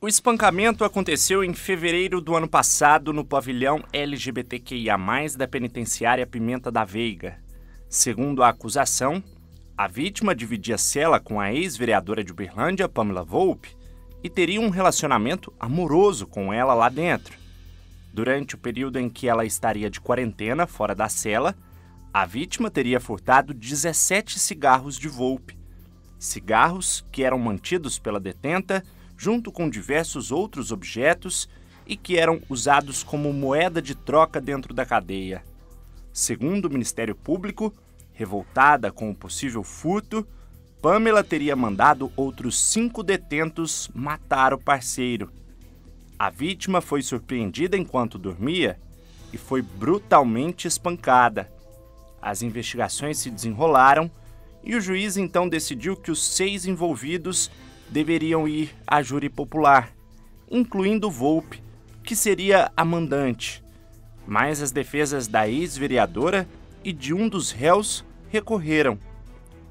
O espancamento aconteceu em fevereiro do ano passado no pavilhão LGBTQIA, da penitenciária Pimenta da Veiga. Segundo a acusação, a vítima dividia cela com a ex-vereadora de Uberlândia, Pamela Volpe, e teria um relacionamento amoroso com ela lá dentro. Durante o período em que ela estaria de quarentena fora da cela, a vítima teria furtado 17 cigarros de Volpe. Cigarros que eram mantidos pela detenta junto com diversos outros objetos e que eram usados como moeda de troca dentro da cadeia. Segundo o Ministério Público, revoltada com o possível furto, Pamela teria mandado outros cinco detentos matar o parceiro. A vítima foi surpreendida enquanto dormia e foi brutalmente espancada. As investigações se desenrolaram e o juiz então decidiu que os seis envolvidos deveriam ir à júri popular, incluindo Volpe, que seria a mandante. Mas as defesas da ex-vereadora e de um dos réus recorreram.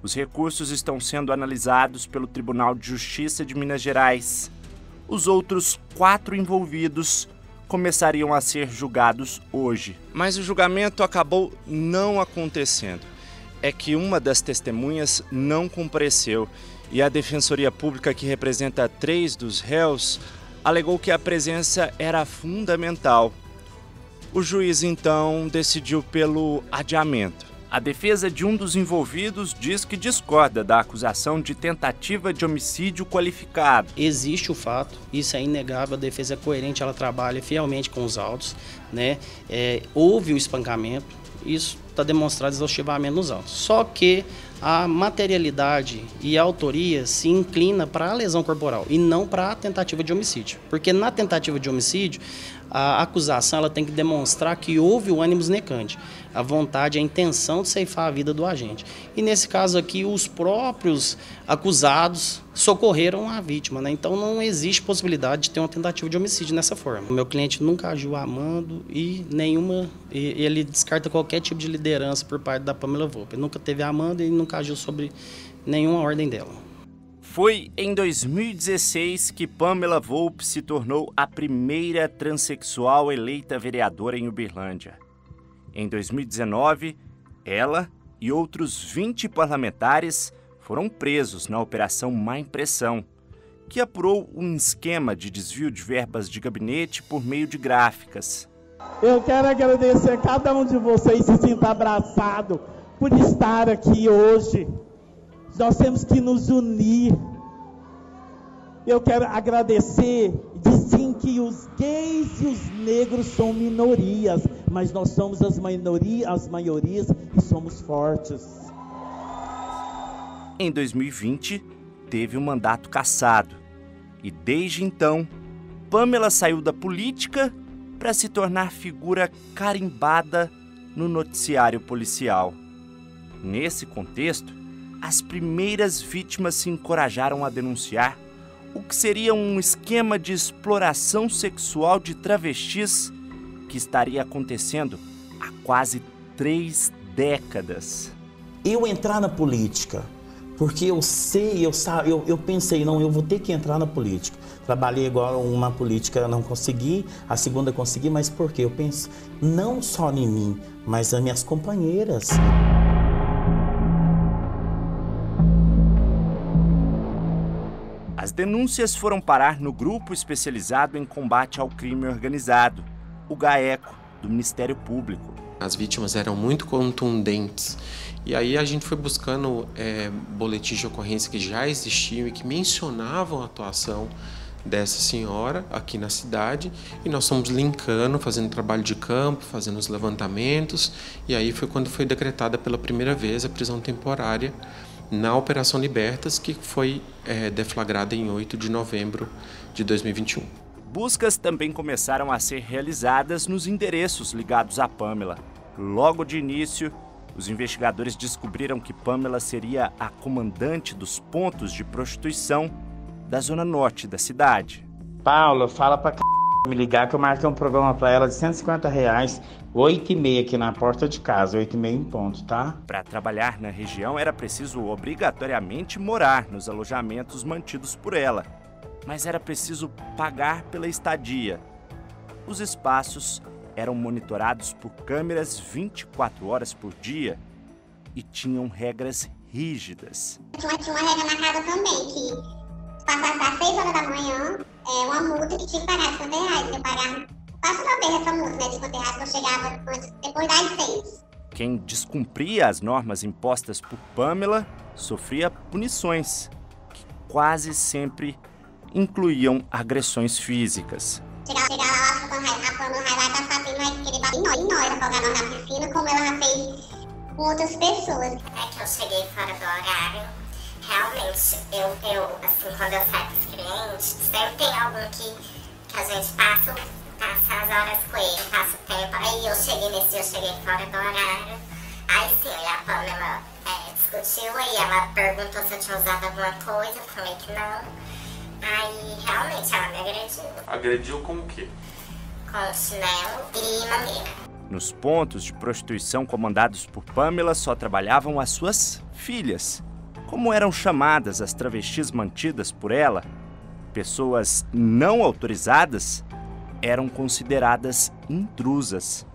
Os recursos estão sendo analisados pelo Tribunal de Justiça de Minas Gerais. Os outros quatro envolvidos começariam a ser julgados hoje. Mas o julgamento acabou não acontecendo. É que uma das testemunhas não compareceu e a Defensoria Pública, que representa três dos réus, alegou que a presença era fundamental. O juiz então decidiu pelo adiamento. A defesa de um dos envolvidos diz que discorda da acusação de tentativa de homicídio qualificado. Existe o fato, isso é inegável, a defesa é coerente, ela trabalha fielmente com os autos, né? É, houve o espancamento, isso está demonstrado exaustivamente nos autos. Só que a materialidade e a autoria se inclina para a lesão corporal e não para a tentativa de homicídio. Porque na tentativa de homicídio, a acusação ela tem que demonstrar que houve o ânimo necante, a vontade, a intenção de ceifar a vida do agente. E nesse caso aqui, os próprios acusados socorreram a vítima, né? então não existe possibilidade de ter uma tentativa de homicídio nessa forma. O meu cliente nunca agiu amando e nenhuma, ele descarta qualquer tipo de liderança por parte da Pamela Volpe. Nunca teve amando e nunca agiu sobre nenhuma ordem dela. Foi em 2016 que Pamela Volpe se tornou a primeira transexual eleita vereadora em Uberlândia. Em 2019, ela e outros 20 parlamentares foram presos na Operação Má Impressão, que apurou um esquema de desvio de verbas de gabinete por meio de gráficas. Eu quero agradecer a cada um de vocês se sinta abraçado por estar aqui hoje. Nós temos que nos unir. Eu quero agradecer de sim que os gays e os negros são minorias, mas nós somos as minorias, as maiorias e somos fortes. Em 2020, teve um mandato cassado. E desde então, Pamela saiu da política para se tornar figura carimbada no noticiário policial. Nesse contexto, as primeiras vítimas se encorajaram a denunciar o que seria um esquema de exploração sexual de travestis que estaria acontecendo há quase três décadas. Eu entrar na política, porque eu sei, eu, eu, eu pensei, não, eu vou ter que entrar na política. Trabalhei igual uma política, não consegui, a segunda consegui, mas por quê? Eu penso não só em mim, mas nas minhas companheiras. As denúncias foram parar no Grupo Especializado em Combate ao Crime Organizado, o GAECO, do Ministério Público. As vítimas eram muito contundentes. E aí a gente foi buscando é, boletins de ocorrência que já existiam e que mencionavam a atuação dessa senhora aqui na cidade e nós fomos linkando, fazendo trabalho de campo, fazendo os levantamentos e aí foi quando foi decretada pela primeira vez a prisão temporária na Operação Libertas, que foi é, deflagrada em 8 de novembro de 2021. Buscas também começaram a ser realizadas nos endereços ligados a Pamela. Logo de início, os investigadores descobriram que Pamela seria a comandante dos pontos de prostituição da zona norte da cidade. Paula, fala pra c... me ligar que eu marquei um programa para ela de 150 reais 8 e meia aqui na porta de casa, 8 e meia em ponto, tá? Para trabalhar na região era preciso obrigatoriamente morar nos alojamentos mantidos por ela. mas era preciso pagar pela estadia. Os espaços eram monitorados por câmeras 24 horas por dia e tinham regras rígidas. Tinha, tinha uma regra na casa também, que passasse às 6 horas da manhã, é uma multa que tinha que pagar 50 reais. Eu pagava quase uma vez essa multa, né, de 50 reais, que eu chegava antes, depois das 6. Quem descumpria as normas impostas por Pamela sofria punições, que quase sempre incluíam agressões físicas. Chegava, chegava lá, a Pamela vai estar sabendo, vai querer bater em nós, em nós, afogar nós na piscina, como ela já fez com outras pessoas. É que eu cheguei fora do horário. Realmente, eu, eu assim, quando eu saio com os clientes, sempre tem algum que, que a gente passa, passa as horas com ele, passa o tempo. Aí eu cheguei nesse dia, eu cheguei fora do horário. Aí sim, a Pamela é, discutiu, aí ela perguntou se eu tinha usado alguma coisa, eu falei que não. Aí realmente ela me agrediu. Agrediu com o quê? Com chinelo e mangueira. Nos pontos de prostituição comandados por Pamela só trabalhavam as suas filhas. Como eram chamadas as travestis mantidas por ela, pessoas não autorizadas eram consideradas intrusas.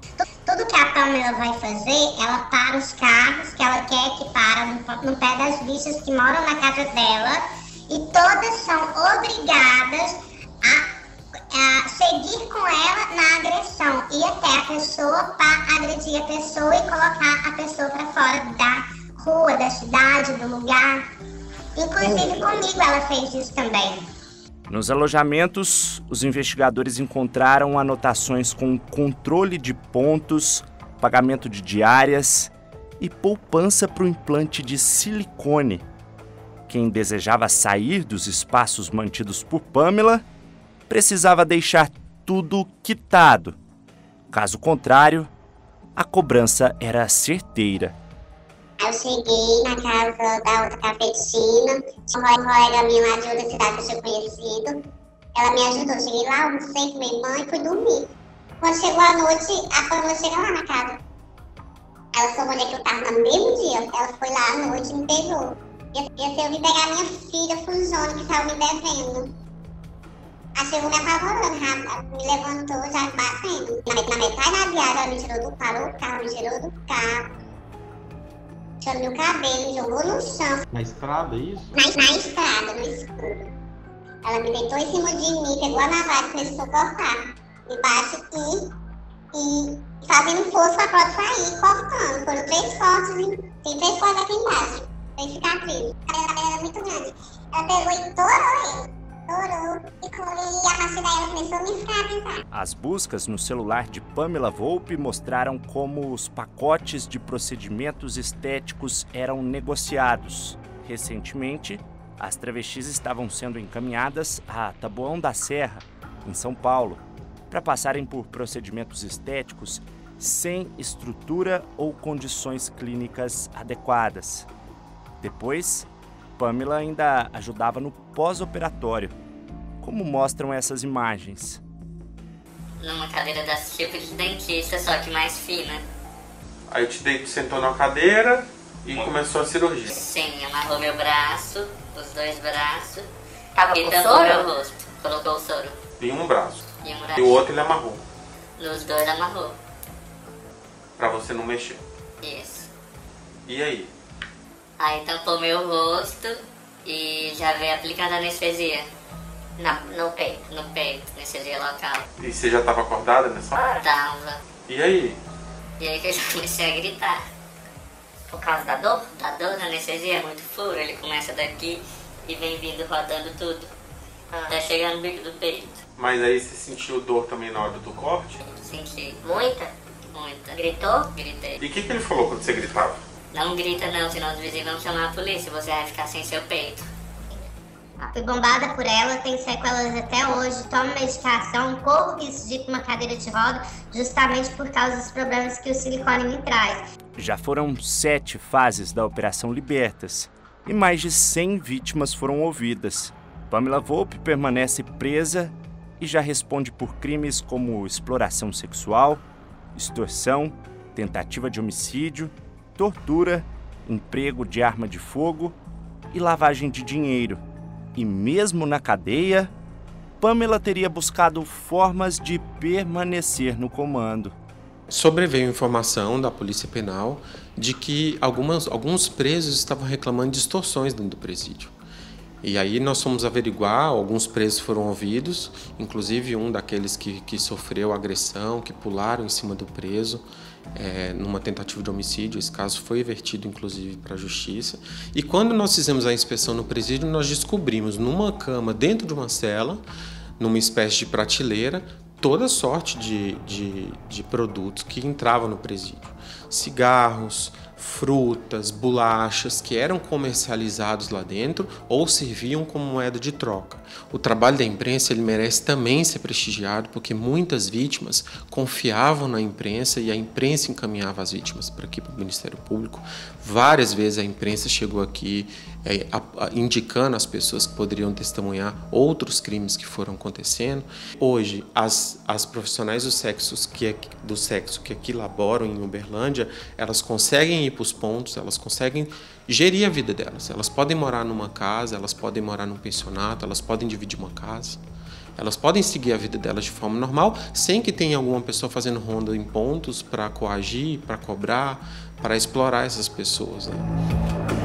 Tudo que a Pamela vai fazer, ela para os carros que ela quer que para no, pé das bichas que moram na casa dela e todas são obrigadas a, a seguir com ela na agressão e até a pessoa para agredir a pessoa e colocar a pessoa para fora da rua, da cidade, do lugar. Inclusive comigo ela fez isso também. Nos alojamentos, os investigadores encontraram anotações com controle de pontos, pagamento de diárias e poupança para o implante de silicone. Quem desejava sair dos espaços mantidos por Pamela precisava deixar tudo quitado. Caso contrário, a cobrança era certeira. Eu cheguei na casa da outra cafetina, tinha uma colega minha lá de outra cidade que eu tinha conhecido. Ela me ajudou. Cheguei lá, almocei com minha irmã e fui dormir. Quando chegou a noite, a Pamela chega lá na casa. Ela soube onde é que eu tava no mesmo dia. Ela foi lá à noite e me pegou. E assim, eu vim pegar minha filha, Fujone, que tava me devendo. Aí chegou me apavorando, rápido, me levantou já batendo. Na, metade da viagem, ela me tirou do parou o carro, me tirou do carro. Tirou meu cabelo, jogou no chão. Na estrada, é isso? Na, na estrada, no escuro. Ela me deitou em cima de mim, pegou a navalha e começou a cortar. Embaixo e, e fazendo força pra pode sair, cortando. Foram três cortes, hein? tem três cortes aqui embaixo. Tem cicatriz. A cabelo era muito grande. Ela pegou e torou ele. E, e a partir daí ela começou a me escravizar. As buscas no celular de Pamela Volpe mostraram como os pacotes de procedimentos estéticos eram negociados. Recentemente, as travestis estavam sendo encaminhadas a Taboão da Serra, em São Paulo, para passarem por procedimentos estéticos sem estrutura ou condições clínicas adequadas. Depois, Pamela ainda ajudava no pós-operatório, como mostram essas imagens. Numa cadeira desse tipo de dentista, só que mais fina. Aí te deitou, sentou na cadeira e começou a cirurgia. Sim, amarrou meu braço, os dois braços. Tava e com tampou soro? meu rosto. Colocou o soro. Em um braço. E um E braço. o outro ele amarrou, Nos dois amarrou. pra você não mexer. Isso. E aí? Aí tampou meu rosto e já veio aplicando anestesia. Na, no peito. No peito, anestesia local. E você já tava acordada nessa hora? Tava. E aí? E aí que eu já comecei a gritar. Por causa da dor? Da dor da anestesia é muito furo, ele começa daqui e vem vindo rodando tudo. Até chegar no bico do peito. Mas aí você sentiu dor também na hora do corte? Senti Muita? muita. Gritou? Gritei. E o que, que ele falou quando você gritava? Não grita não, senão os vizinhos vão chamar a polícia. Você vai ficar sem seu peito. Fui bombada por ela, tenho sequelas até hoje, tomo medicação, corro risco de ir pra uma cadeira de roda, justamente por causa dos problemas que o silicone me traz. Já foram sete fases da Operação Libertas e mais de 100 vítimas foram ouvidas. Pamela Volpe permanece presa e já responde por crimes como exploração sexual, extorsão, tentativa de homicídio, tortura, emprego de arma de fogo e lavagem de dinheiro. E mesmo na cadeia, Pamela teria buscado formas de permanecer no comando. Sobreveio informação da Polícia Penal de que algumas, alguns presos estavam reclamando de extorsões dentro do presídio. E aí nós fomos averiguar, alguns presos foram ouvidos, inclusive um daqueles que, que sofreu agressão, que pularam em cima do preso é, numa tentativa de homicídio. Esse caso foi vertido, inclusive, para a justiça. E quando nós fizemos a inspeção no presídio, nós descobrimos numa cama, dentro de uma cela, numa espécie de prateleira, toda sorte de, de, de produtos que entravam no presídio. Cigarros, frutas, bolachas que eram comercializados lá dentro ou serviam como moeda de troca. O trabalho da imprensa ele merece também ser prestigiado porque muitas vítimas confiavam na imprensa e a imprensa encaminhava as vítimas para aqui para o Ministério Público. Várias vezes a imprensa chegou aqui é, a, a, indicando as pessoas que poderiam testemunhar outros crimes que foram acontecendo. Hoje, as, as profissionais do sexo, que, do sexo que aqui laboram em Uberlândia, elas conseguem ir para os pontos, elas conseguem gerir a vida delas. Elas podem morar numa casa, elas podem morar num pensionato, elas podem dividir uma casa. Elas podem seguir a vida delas de forma normal, sem que tenha alguma pessoa fazendo ronda em pontos para coagir, para cobrar, para explorar essas pessoas. Né?